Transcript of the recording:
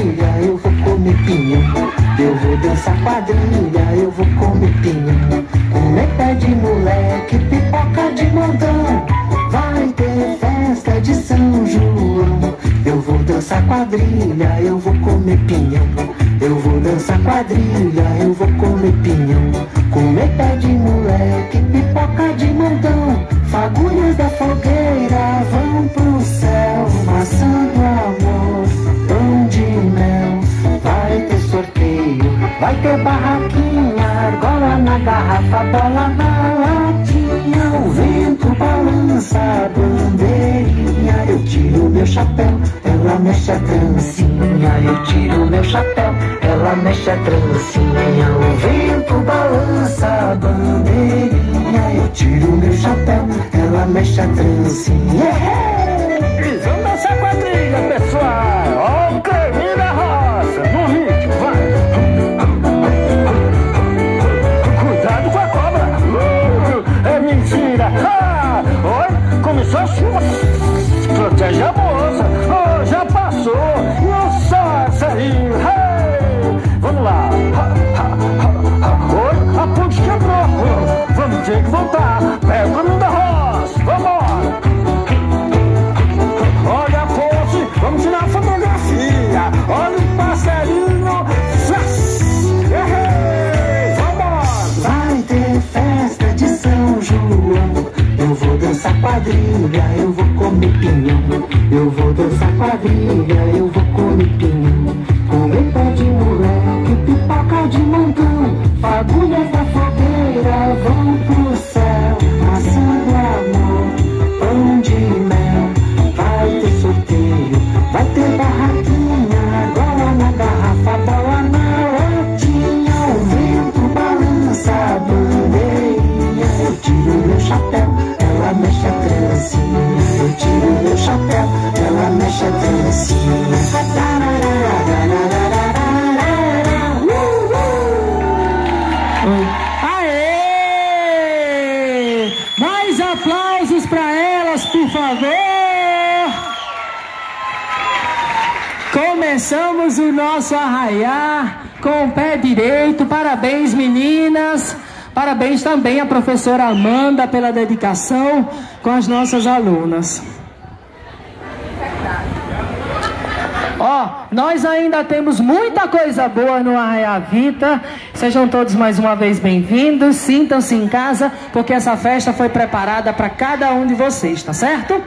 quadrilha, eu vou comer pinhão. Eu vou dançar quadrilha, eu vou comer pinhão. Comer pé de moleque, pipoca de montão. Vai ter festa de São João. Eu vou dançar quadrilha, eu vou comer pinhão. Eu vou dançar quadrilha, eu vou comer pinhão. Comer pé de moleque, pipoca de montão. Fagulhas da fogueira vão pro céu, ter barraquinha, argola na garrafa, bola na latinha. O vento balança a bandeirinha. Eu tiro meu chapéu, ela mexe a trancinha. Eu tiro meu chapéu, ela mexe a trancinha. O vento balança a bandeirinha. Eu tiro meu chapéu, ela mexe a trancinha. E A moça. Oh, já passou. Não sai, saiu. Hey, vamos lá. Ha, ha, ha. Oi, a ponte quebrou. Vamos ter que voltar. Pega o caminho da roça. Vambora. Olha a pose, vamos tirar fotografia. Olha o passarinho. Errei. Vambora. Vai ter festa de São João. Eu vou dançar quadrilha, eu Começamos o nosso arraiar com o pé direito. Parabéns, meninas. Parabéns também à professora Amanda pela dedicação com as nossas alunas. Ó, nós ainda temos muita coisa boa no Arraia Vita. Sejam todos mais uma vez bem-vindos. Sintam-se em casa, porque essa festa foi preparada para cada um de vocês, tá certo?